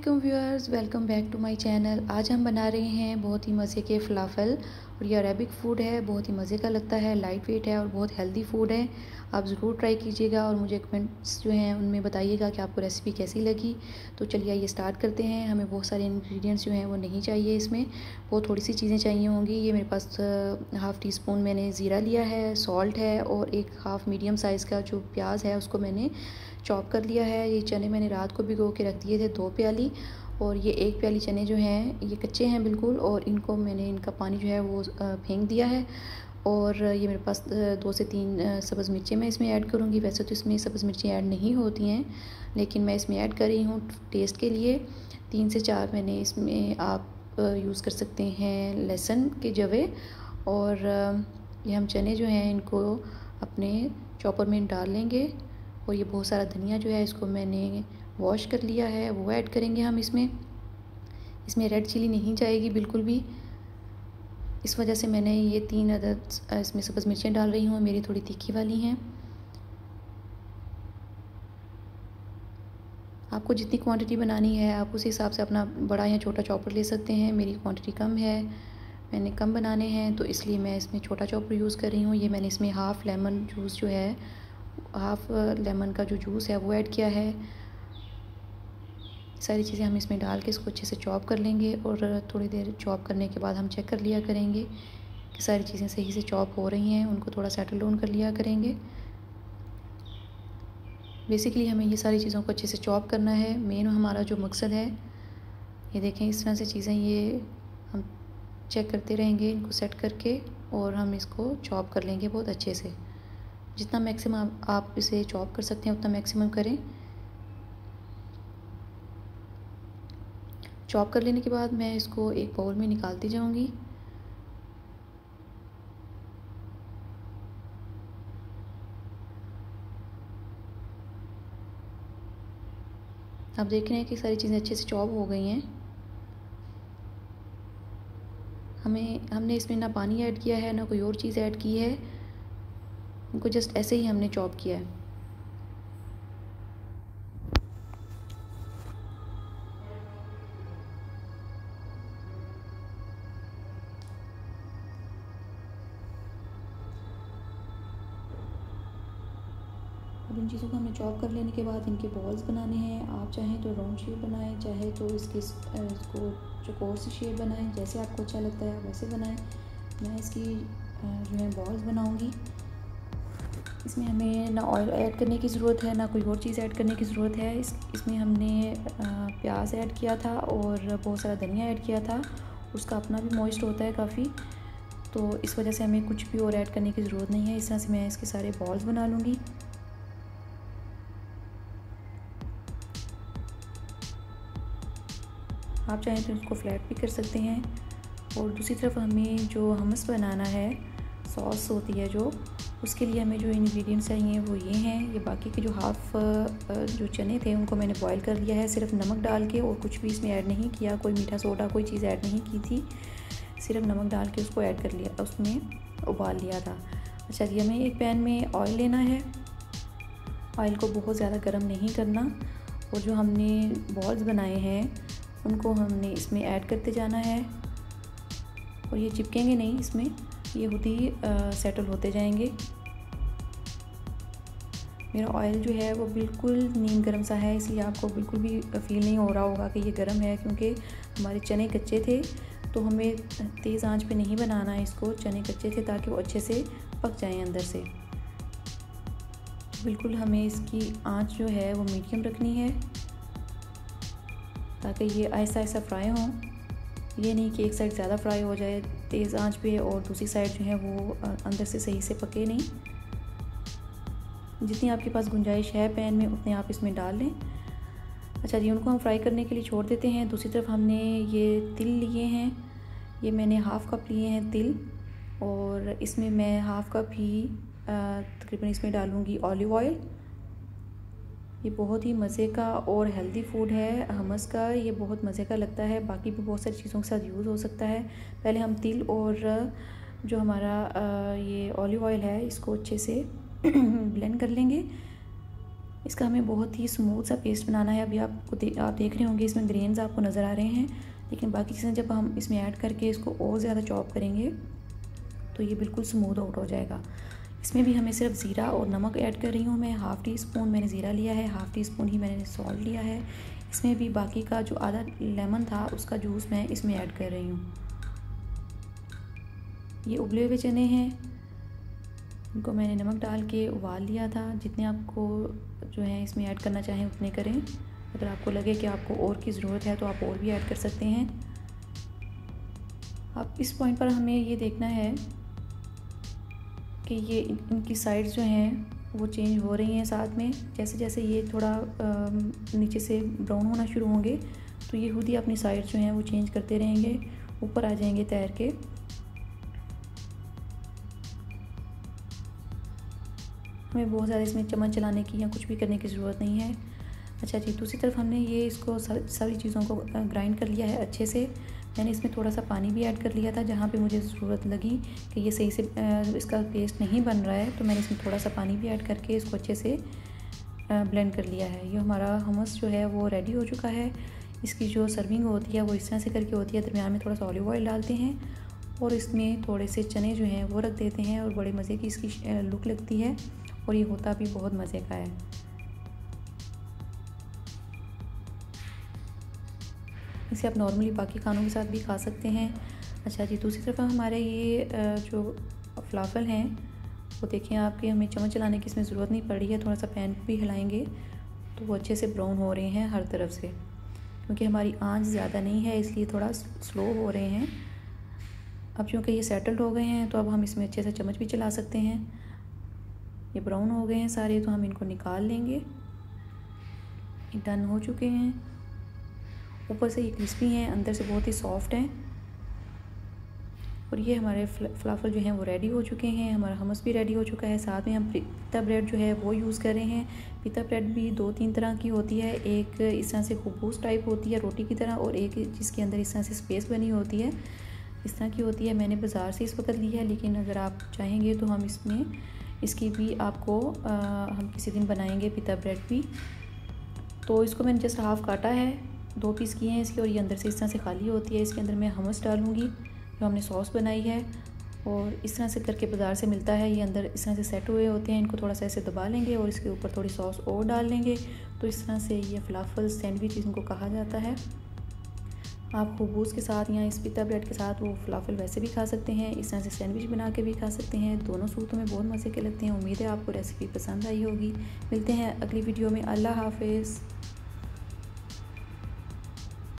Aslam viewers welcome back to my channel आज हम बना रहे हैं बहुत ही मज़े के फ़लाफ़ल और ये अरेबिक फ़ूड है, बहुत ही मज़े का लगता है लाइट वेट है और बहुत हेल्दी फ़ूड है। आप ज़रूर ट्राई कीजिएगा और मुझे कमेंट्स जो हैं उनमें बताइएगा कि आपको रेसिपी कैसी लगी। तो चलिए ये स्टार्ट करते हैं। हमें बहुत सारे इंग्रेडिएंट्स जो हैं वो नहीं चाहिए इसमें। बहुत थोड़ी सी चीज़ें चाहिए होंगी। ये मेरे पास हाफ़ टी स्पून मैंने ज़ीरा लिया है सॉल्ट है और एक हाफ़ मीडियम साइज़ का जो प्याज है उसको मैंने चॉप कर लिया है। ये चने मैंने रात को भिगो के रख दिए थे, दो प्याली और ये एक प्याली चने जो हैं, ये कच्चे हैं बिल्कुल और इनको मैंने, इनका पानी जो है वो फेंक दिया है। और ये मेरे पास दो से तीन सब्ज़ मिर्चें मैं इसमें ऐड करूँगी। वैसे तो इसमें सब्ज़ मिर्चें ऐड नहीं होती हैं, लेकिन मैं इसमें ऐड कर रही हूँ टेस्ट के लिए। तीन से चार मैंने इसमें आप यूज़ कर सकते हैं लहसुन के जवे। और ये हम चने जो हैं, इनको अपने चॉपर में डाल लेंगे। और ये बहुत सारा धनिया जो है, इसको मैंने वॉश कर लिया है, वो ऐड करेंगे हम इसमें। इसमें रेड चिली नहीं जाएगी बिल्कुल भी। इस वजह से मैंने ये तीन अदद इसमें सब्ज़ मिर्चें डाल रही हूँ मेरी थोड़ी तीखी वाली हैं। आपको जितनी क्वांटिटी बनानी है, आप उस हिसाब से अपना बड़ा या छोटा चॉपर ले सकते हैं। मेरी क्वांटिटी कम है, मैंने कम बनाने हैं तो इसलिए मैं इसमें छोटा चॉपर यूज़ कर रही हूँ। ये मैंने इसमें हाफ़ लेमन जूस जो है हाफ़ लेमन का जो जूस है, वो ऐड किया है। सारी चीज़ें हम इसमें डाल के इसको अच्छे से चॉप कर लेंगे और थोड़ी देर चॉप करने के बाद हम चेक कर लिया करेंगे कि सारी चीज़ें सही से चॉप हो रही हैं, उनको थोड़ा सेटल डाउन कर लिया करेंगे। बेसिकली हमें ये सारी चीज़ों को अच्छे से चॉप करना है। मेन हमारा जो मकसद है, ये देखें इस तरह से चीज़ें ये हम चेक करते रहेंगे, इनको सेट करके और हम इसको चॉप कर लेंगे बहुत अच्छे से। जितना मैक्सिमम आप इसे चॉप कर सकते हैं, उतना मैक्सिमम करें। चॉप कर लेने के बाद मैं इसको एक बाउल में निकालती जाऊँगी। आप देख रहे हैं कि सारी चीज़ें अच्छे से चॉप हो गई हैं। हमें, हमने इसमें ना पानी ऐड किया है, ना कोई और चीज़ ऐड की है। इनको जस्ट ऐसे ही हमने चॉप किया है। अब इन चीज़ों को हमने चॉप कर लेने के बाद इनके बॉल्स बनाने हैं। आप चाहें तो राउंड शेप बनाएँ, चाहे तो इसके इसको चकोर से शेप बनाएँ, जैसे आपको अच्छा लगता है वैसे बनाएँ। मैं इसकी जो है बॉल्स बनाऊँगी। इसमें हमें ना ऑयल ऐड करने की ज़रूरत है, ना कोई और चीज़ ऐड करने की ज़रूरत है। इस, इसमें हमने प्याज ऐड किया था और बहुत सारा धनिया ऐड किया था। उसका अपना भी मॉइस्ट होता है काफ़ी। तो इस वजह से हमें कुछ भी और ऐड करने की ज़रूरत नहीं है। इस तरह से मैं इसके सारे बॉल्स बना लूँगी। आप चाहें तो इसको फ्लैट भी कर सकते हैं। और दूसरी तरफ़ हमें जो हमस बनाना है सॉस होती है जो, उसके लिए हमें जो इंग्रेडिएंट्स चाहिए वो ये हैं। ये बाकी के जो हाफ़ जो चने थे, उनको मैंने बॉईल कर लिया है। सिर्फ़ नमक डाल के और कुछ भी इसमें ऐड नहीं किया। कोई मीठा सोडा कोई चीज़ ऐड नहीं की थी। सिर्फ़ नमक डाल के उसको ऐड कर लिया, उसमें उबाल लिया था। अच्छा जी, हमें एक पैन में ऑयल लेना है। ऑयल को बहुत ज़्यादा गर्म नहीं करना। और जो हमने बॉल्स बनाए हैं उनको हमने इसमें ऐड करते जाना है। और ये चिपकेंगे नहीं, इसमें ये खुद ही सेटल होते जाएँगे। मेरा ऑयल जो है वो बिल्कुल नीम गर्म सा है, इसलिए आपको बिल्कुल भी फील नहीं हो रहा होगा कि ये गर्म है, क्योंकि हमारे चने कच्चे थे। तो हमें तेज़ आँच पे नहीं बनाना है इसको, चने कच्चे थे ताकि वो अच्छे से पक जाएँ अंदर से। बिल्कुल हमें इसकी आँच जो है वो मीडियम रखनी है। ताकि ये आहिस्ता आहिस्ता फ्राई हों। ये नहीं कि एक साइड ज़्यादा फ्राई हो जाए, तेज़ आँच पे और दूसरी साइड जो है वो अंदर से सही से पके नहीं। जितनी आपके पास गुंजाइश है पैन में, उतने आप इसमें डाल लें। अच्छा जी, उनको हम फ्राई करने के लिए छोड़ देते हैं। दूसरी तरफ़ हमने ये तिल लिए हैं। ये मैंने हाफ़ कप लिए हैं तिल। और इसमें मैं हाफ़ कप ही तकरीबन इसमें डालूँगी ऑलिव ऑयल। ये बहुत ही मज़े का और हेल्दी फ़ूड है हमस का ये बहुत मज़े का लगता है। बाकी भी बहुत सारी चीज़ों के साथ यूज़ हो सकता है। पहले हम तिल और जो हमारा ये ऑलिव ऑयल है इसको अच्छे से ब्लेंड कर लेंगे। इसका हमें बहुत ही स्मूथ सा पेस्ट बनाना है। अभी आपको दे, आप देख रहे होंगे इसमें ग्रेन्स आपको नज़र आ रहे हैं। लेकिन बाकी चीज़ें जब हम इसमें ऐड करके इसको और ज़्यादा चॉप करेंगे तो ये बिल्कुल स्मूथ आउट हो जाएगा। इसमें भी हमें सिर्फ़ ज़ीरा और नमक ऐड कर रही हूँ मैं। हाफ़ टी स्पून मैंने ज़ीरा लिया है, हाफ़ टी स्पून ही मैंने सॉल्ट लिया है। इसमें भी बाकी का जो आधा लेमन था, उसका जूस मैं इसमें ऐड कर रही हूँ। ये उबले हुए चने हैं। इनको मैंने नमक डाल के उबाल लिया था। जितने आपको जो है इसमें ऐड करना चाहें उतने करें। अगर आपको लगे कि आपको और की ज़रूरत है तो आप और भी ऐड कर सकते हैं। अब इस पॉइंट पर हमें ये देखना है कि ये इनकी साइड्स जो हैं, वो चेंज हो रही हैं साथ में। जैसे जैसे ये थोड़ा नीचे से ब्राउन होना शुरू होंगे तो ये खुद ही अपनी साइड जो हैं, वो चेंज करते रहेंगे, ऊपर आ जाएँगे तैर के। हमें बहुत ज़्यादा इसमें चम्मच चलाने की या कुछ भी करने की ज़रूरत नहीं है। अच्छा जी, दूसरी तरफ़ हमने ये इसको सारी चीज़ों को ग्राइंड कर लिया है अच्छे से। मैंने इसमें थोड़ा सा पानी भी ऐड कर लिया था जहाँ पे मुझे ज़रूरत लगी कि ये सही से इसका पेस्ट नहीं बन रहा है तो मैंने इसमें थोड़ा सा पानी भी ऐड करके इसको अच्छे से ब्लेंड कर लिया है। ये हमारा हमस जो है वो रेडी हो चुका है। इसकी जो सर्विंग होती है वो इस तरह से करके होती है, दरमियान में थोड़ा सा ऑलिव ऑयल डालते हैं और इसमें थोड़े से चने जो हैं वो रख देते हैं और बड़े मज़े की इसकी लुक लगती है और ये होता भी बहुत मज़े का है। इसे आप नॉर्मली बाकी खानों के साथ भी खा सकते हैं। अच्छा जी, दूसरी तरफ़ हमारे ये जो फ्लाफल हैं, वो देखें आपके, हमें चम्मच चलाने की इसमें ज़रूरत नहीं पड़ है थोड़ा सा पैन भी हिलाएँगे तो वो अच्छे से ब्राउन हो रहे हैं हर तरफ़ से, क्योंकि हमारी आँच ज़्यादा नहीं है, इसलिए थोड़ा स्लो हो रहे हैं। अब चूँकि ये सेटल्ड हो गए हैं तो अब हम इसमें अच्छे से चम्मच भी चला सकते हैं। ये ब्राउन हो गए हैं सारे तो हम इनको निकाल लेंगे। डन हो चुके हैं। ऊपर से ये क्रिस्पी हैं अंदर से बहुत ही सॉफ्ट हैं। और ये हमारे फ्लाफल जो हैं वो रेडी हो चुके हैं। हमारा हमस भी रेडी हो चुका है। साथ में हम पिता ब्रेड जो है वो यूज़ कर रहे हैं। पिता ब्रेड भी दो तीन तरह की होती है। एक इस तरह से खूबूस टाइप होती है रोटी की तरह और एक जिसके अंदर इस तरह से स्पेस बनी होती है। इस तरह की होती है। मैंने बाज़ार से इस वक्त ली है लेकिन अगर आप चाहेंगे तो हम इसमें इसकी भी आपको आ, हम किसी दिन बनाएँगे पिता ब्रेड भी। तो इसको मैंने जस्ट हाफ़ काटा है। दो पीस किए हैं इसके और ये अंदर से इस तरह से खाली होती है। इसके अंदर मैं हमस डालूँगी, जो हमने सॉस बनाई है। और इस तरह से करके बाज़ार से मिलता है। ये अंदर इस तरह से सेट हुए होते हैं। इनको थोड़ा सा ऐसे दबा लेंगे और इसके ऊपर थोड़ी सॉस और डाल लेंगे। तो इस तरह से ये फलाफल सैंडविच इनको कहा जाता है। आप खबूस के साथ या इस पिता ब्रेड के साथ वो फलाफल वैसे भी खा सकते हैं। इस तरह से सैंडविच बना के भी खा सकते हैं। दोनों सूतों में बहुत मज़े के लगते हैं। उम्मीद है आपको रेसिपी पसंद आई होगी। मिलते हैं अगली वीडियो में। अल्लाह हाफिज़।